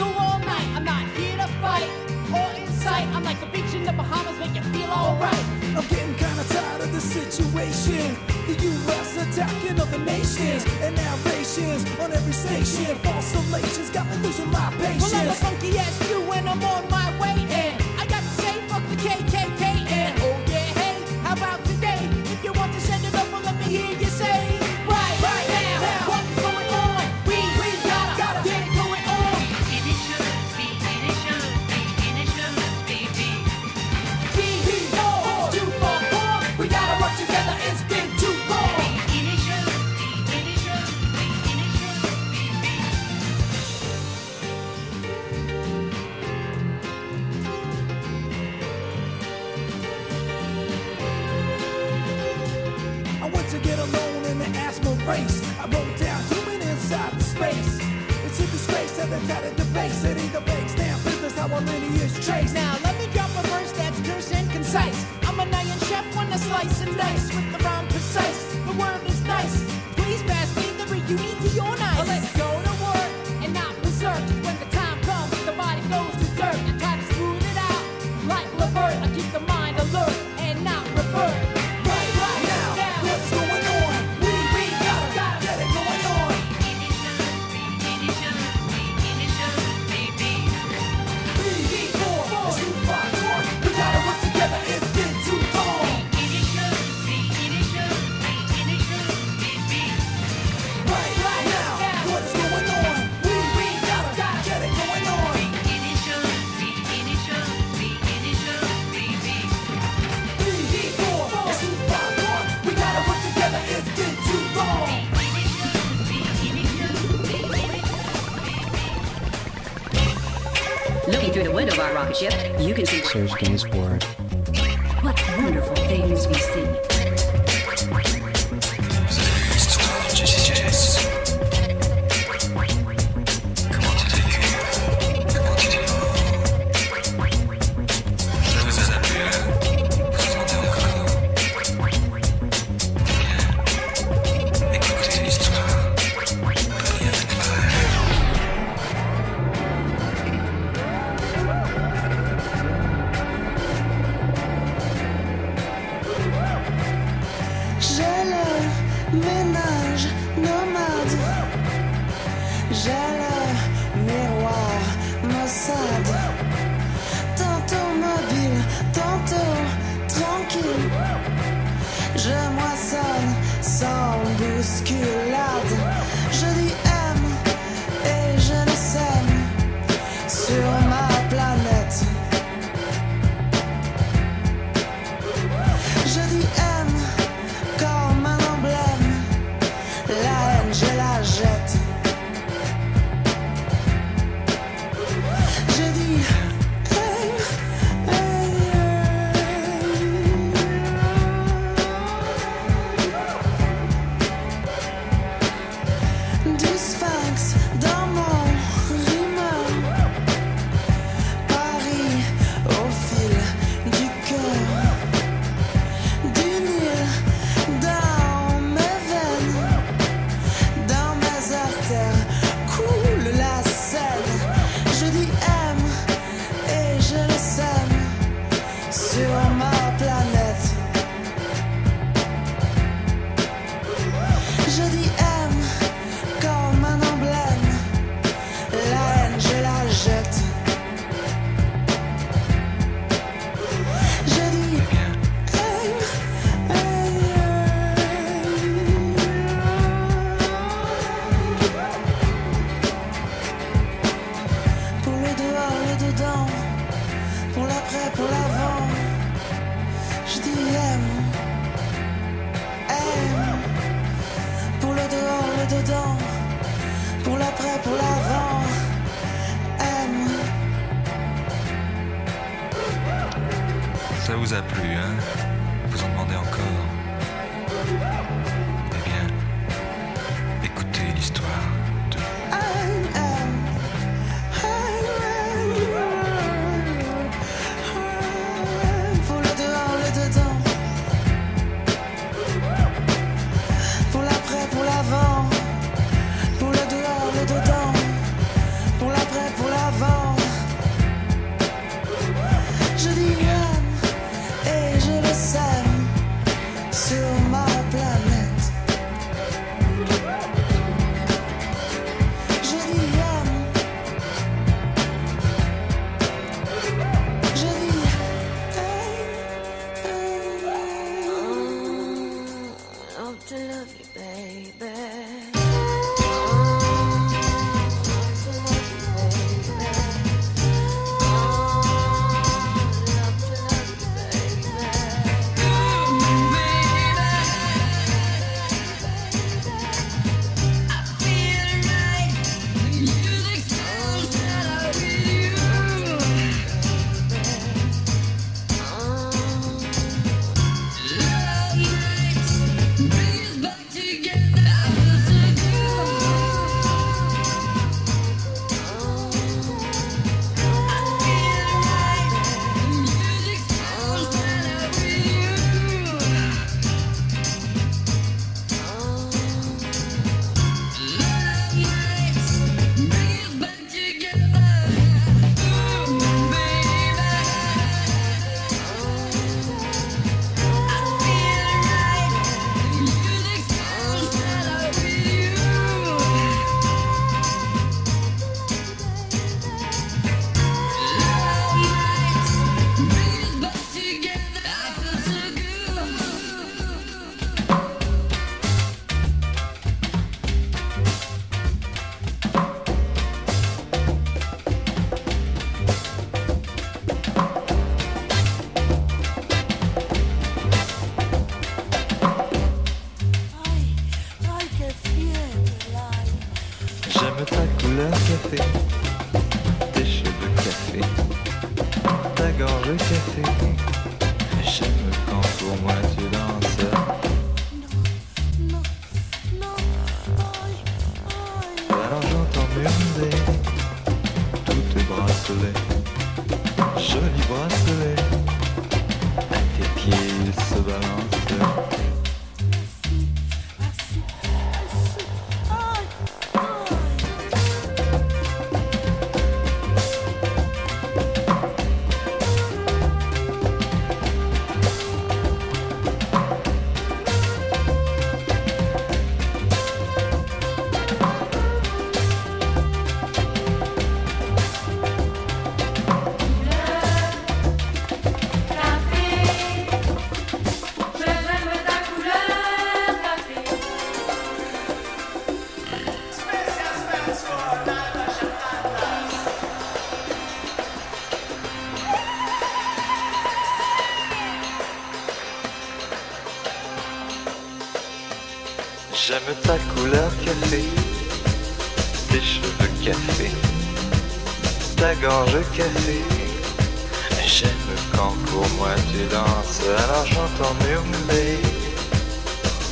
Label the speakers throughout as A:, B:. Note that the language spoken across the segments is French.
A: flow, I can go all night. I'm not here to fight or incite. I'm like the beach in the Bahamas, make you feel alright.
B: I'm getting kinda tired of the situation. The U.S. attacking other nations and narrations on every station. False relations got me losing my
A: Well, I'm a funky ass you when I'm on my way. And I got to say, fuck the KKK.
B: Asthma race. I wrote down human inside the space. It's a disgrace that they've got a debate. It either makes damn business how our lineage trace.
A: Now let me drop a verse that's terse and concise. I'm an iron chef when I slice and dice with
C: through the window of our rocket ship, you can see
D: Serge Gainsbourg.
C: what wonderful things we see.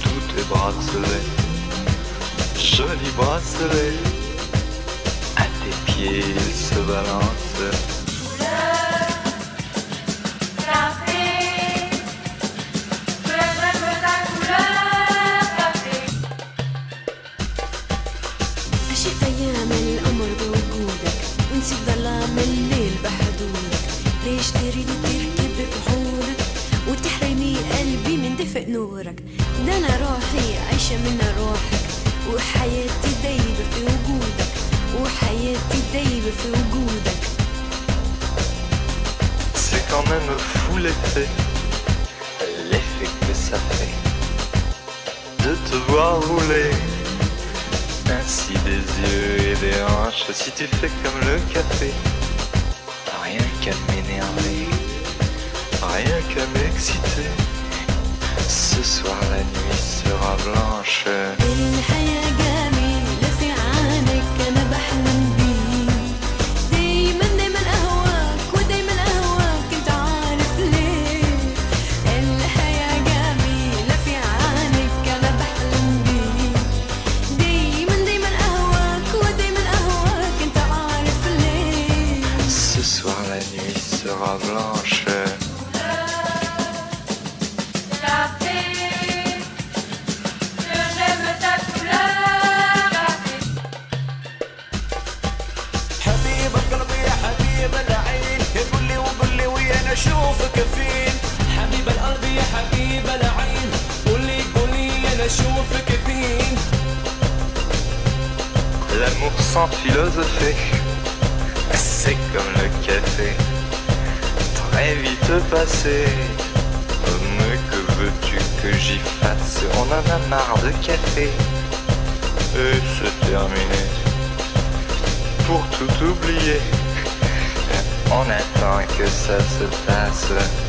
D: tous tes bracelets, jolis bracelets, à tes pieds se balancent. C'est quand même fou l'effet, l'effet que ça fait de te voir rouler ainsi des yeux et des hanches. Si tu fais comme le café, rien qu'à m'énerver, rien qu'à m'exciter. Ce soir la nuit sera blanche. sans. C'est comme le café, très vite passé. Homme, que veux-tu que j'y fasse? On en a marre de café. Et c'est terminé. Pour tout oublier, on attend que ça se passe.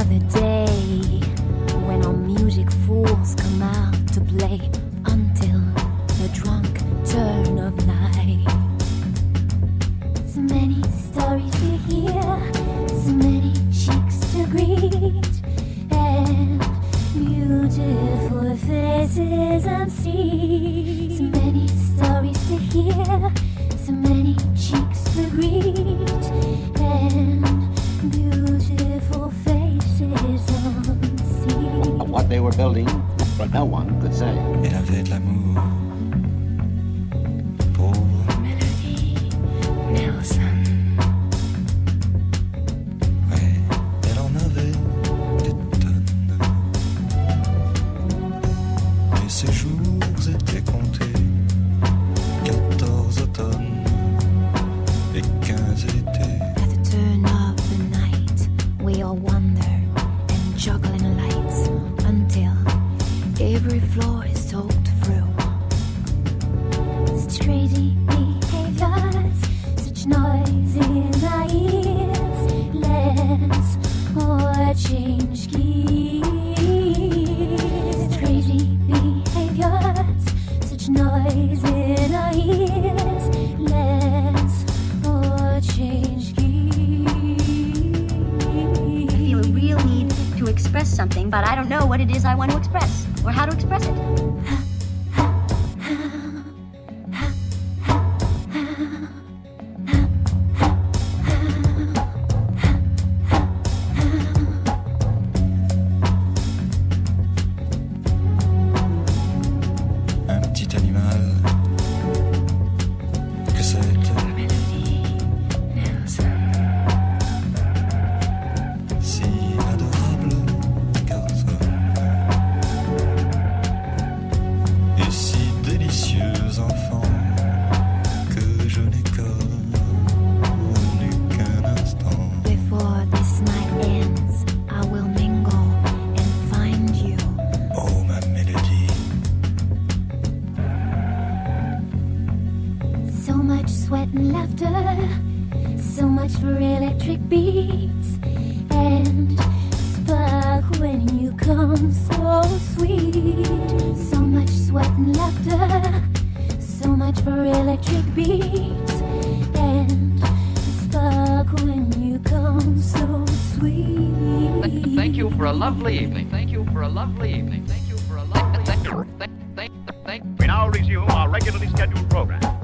E: another day.
F: Thank you for a lovely evening. Thank you for a lovely evening. Thank you for a lovely evening.
G: We now resume our regularly scheduled program.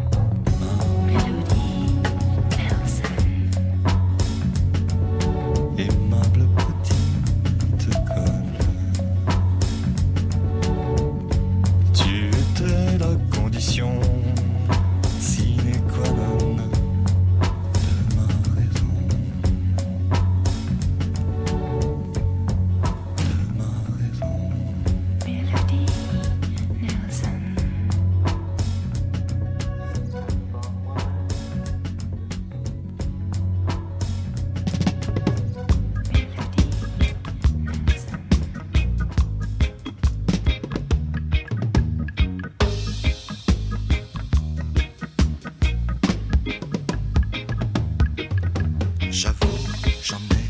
H: Jamaica.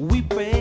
H: We pray.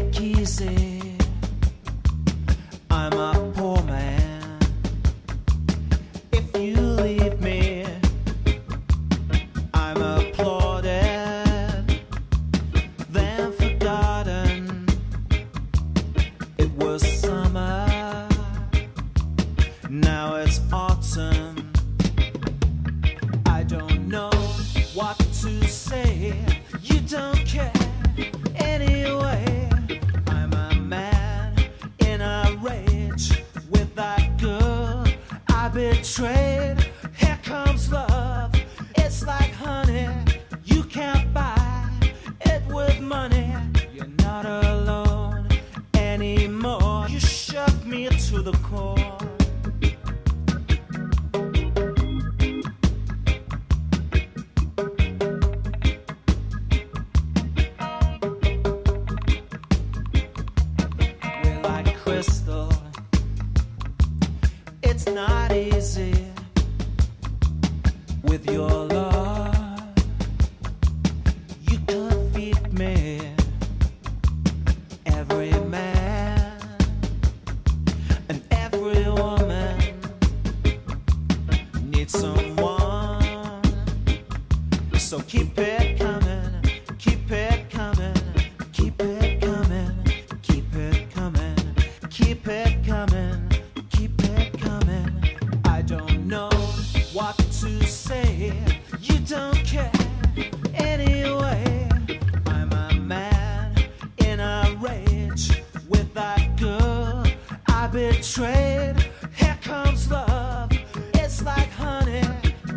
H: I betrayed. Here comes love. It's like honey.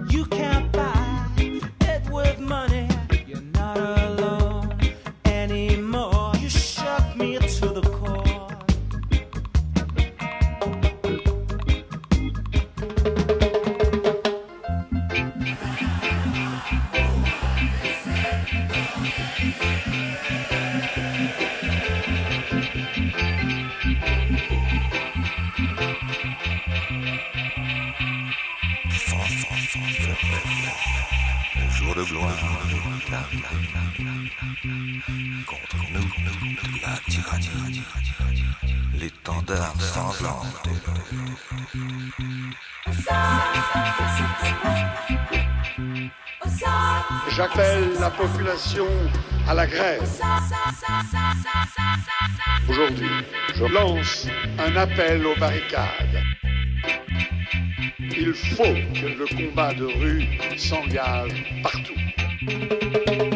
H: You can't.
I: Aujourd'hui, je lance un appel aux barricades. Il faut que le combat de rue s'engage partout.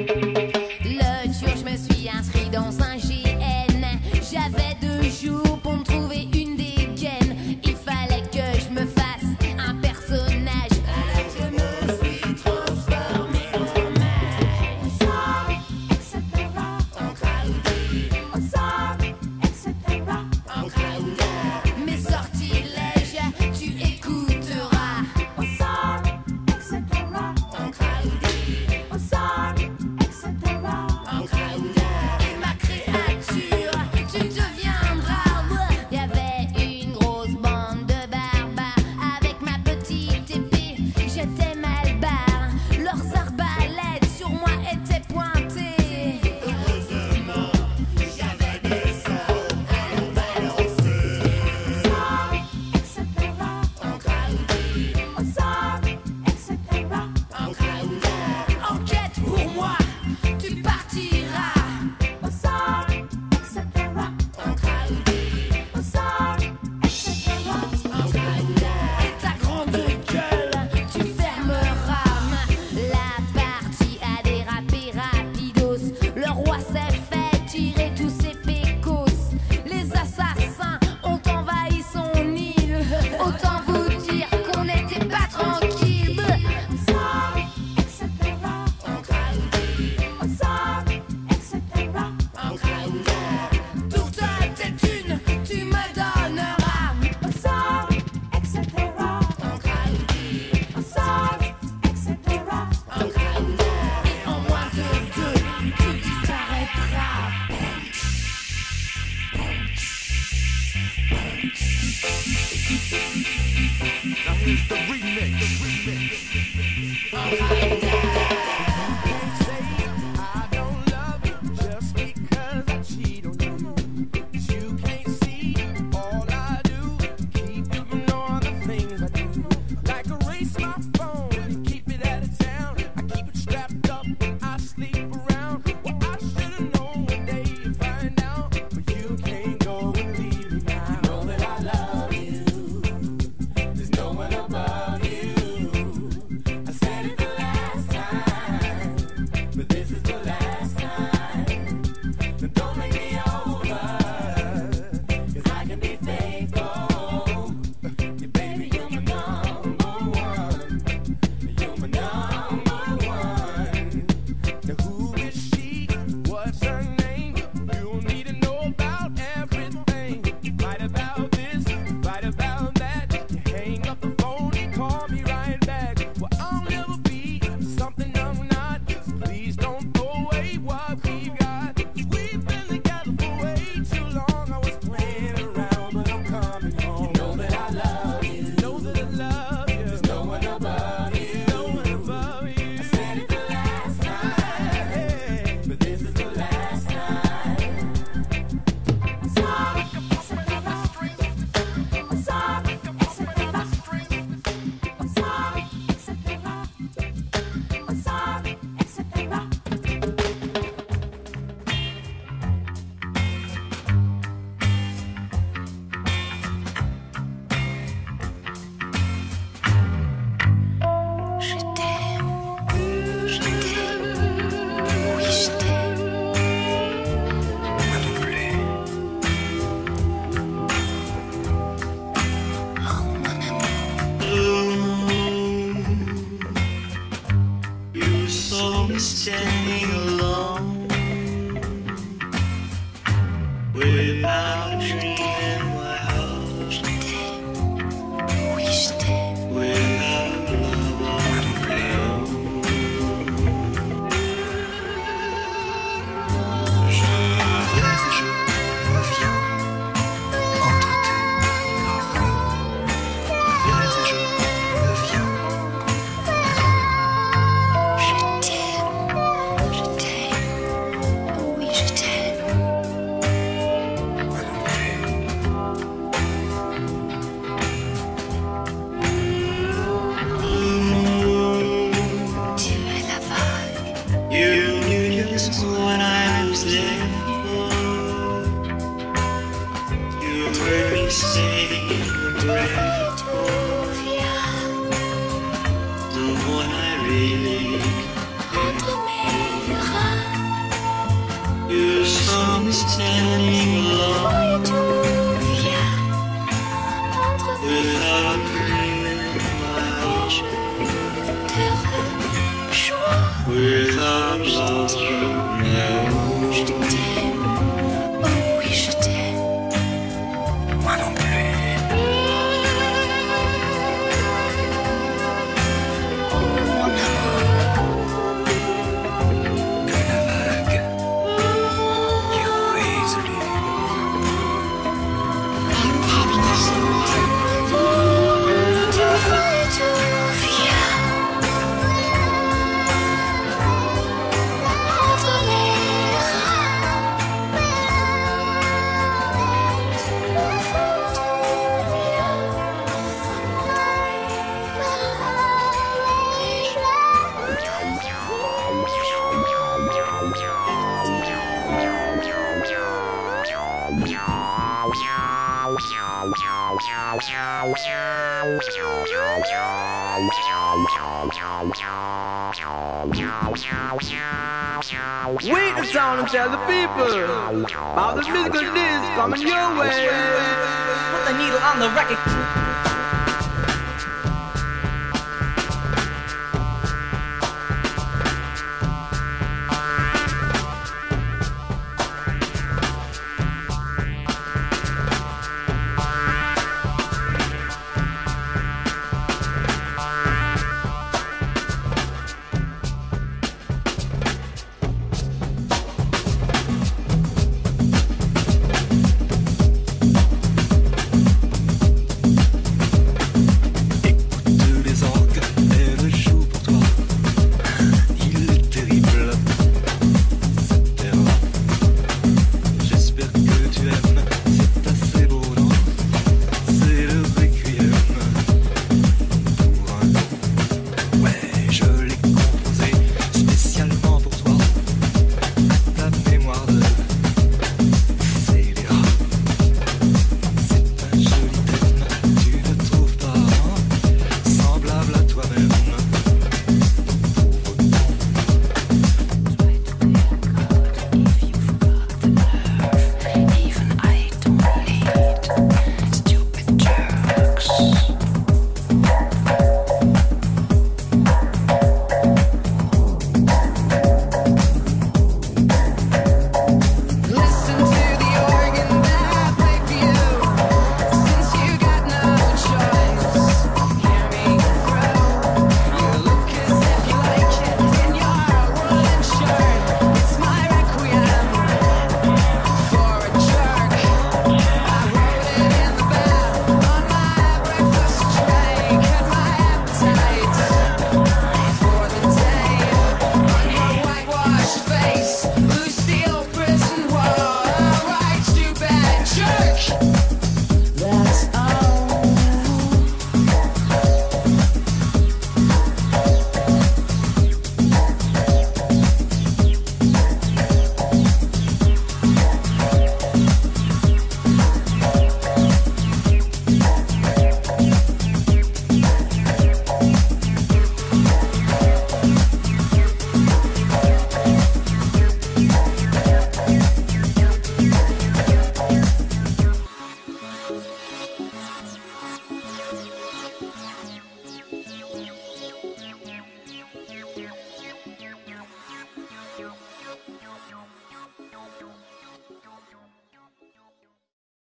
H: All the
J: musical news coming your way.
K: Put the needle on the record.